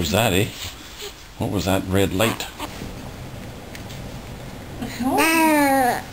Was that, eh? What was that red light?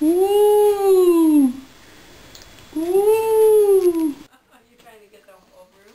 Ooh. Ooh. Are you trying to get the whole room?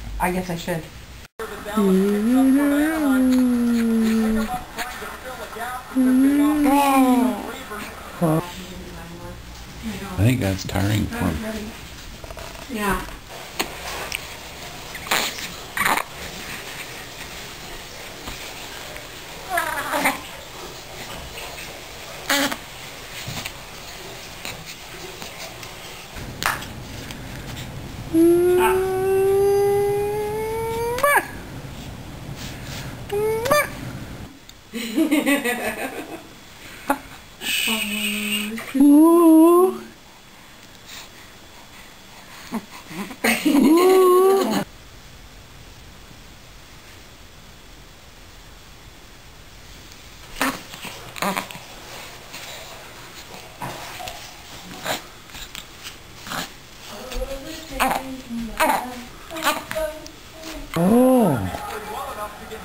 I guess I should. I think that's tiring for him. Yeah. Oh.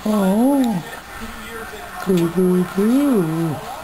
Oh. Mm-hmm.